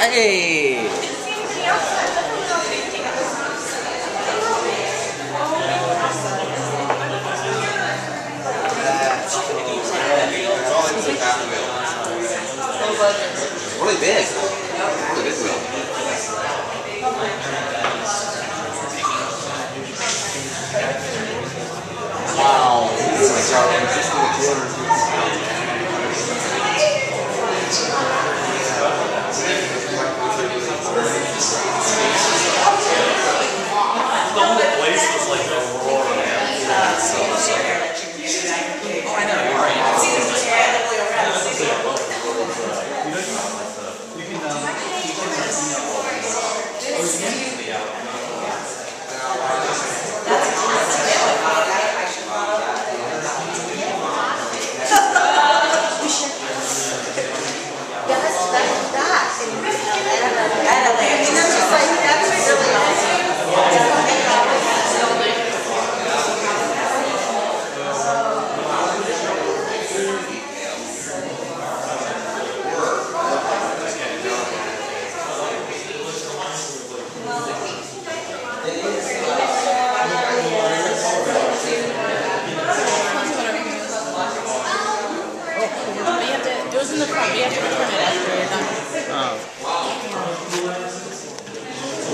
Hey! Really big. Really big wheel. Wow. That's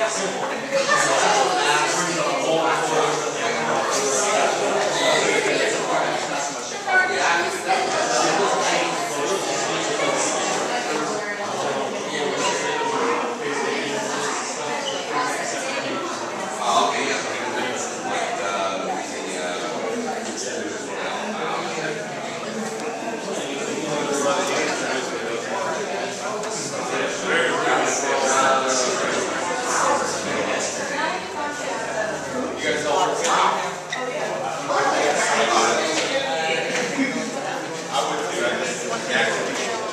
やそう。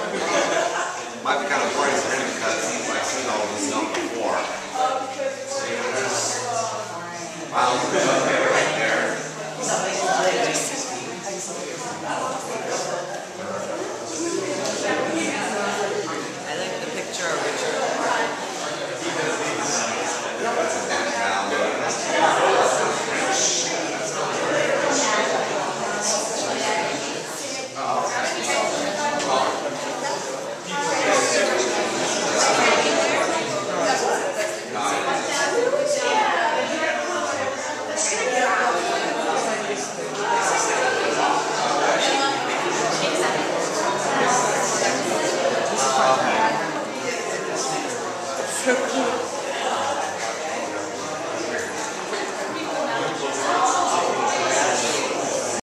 Might be kind of boring for him because he's like seen all this stuff before. Oh, wow, triple